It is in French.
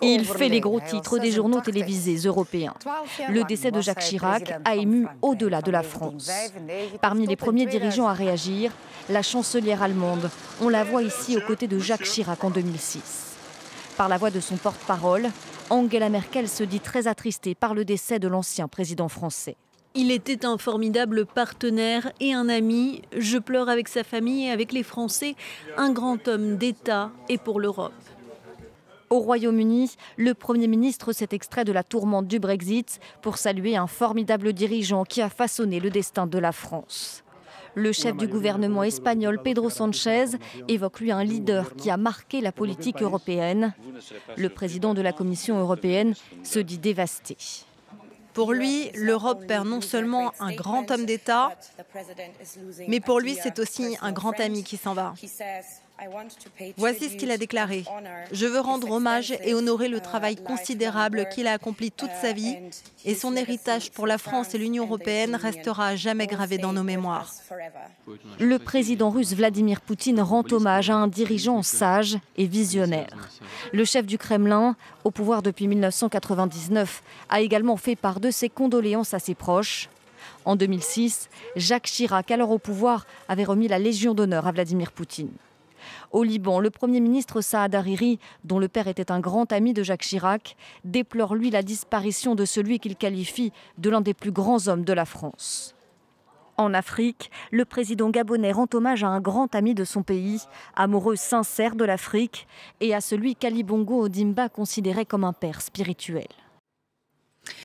Il fait les gros titres des journaux télévisés européens. Le décès de Jacques Chirac a ému au-delà de la France. Parmi les premiers dirigeants à réagir, la chancelière allemande. On la voit ici aux côtés de Jacques Chirac en 2006. Par la voix de son porte-parole, Angela Merkel se dit très attristée par le décès de l'ancien président français. Il était un formidable partenaire et un ami. Je pleure avec sa famille et avec les Français, un grand homme d'État et pour l'Europe. Au Royaume-Uni, le Premier ministre s'est extrait de la tourmente du Brexit pour saluer un formidable dirigeant qui a façonné le destin de la France. Le chef du gouvernement espagnol, Pedro Sanchez, évoque lui un leader qui a marqué la politique européenne. Le président de la Commission européenne se dit dévasté. Pour lui, l'Europe perd non seulement un grand homme d'État, mais pour lui, c'est aussi un grand ami qui s'en va. Voici ce qu'il a déclaré. Je veux rendre hommage et honorer le travail considérable qu'il a accompli toute sa vie et son héritage pour la France et l'Union européenne restera à jamais gravé dans nos mémoires. Le président russe Vladimir Poutine rend hommage à un dirigeant sage et visionnaire. Le chef du Kremlin, au pouvoir depuis 1999, a également fait part de ses condoléances à ses proches. En 2006, Jacques Chirac, alors au pouvoir, avait remis la Légion d'honneur à Vladimir Poutine. Au Liban, le Premier ministre Saad Hariri, dont le père était un grand ami de Jacques Chirac, déplore lui la disparition de celui qu'il qualifie de l'un des plus grands hommes de la France. En Afrique, le président gabonais rend hommage à un grand ami de son pays, amoureux sincère de l'Afrique, et à celui qu'Ali Bongo Odimba considérait comme un père spirituel.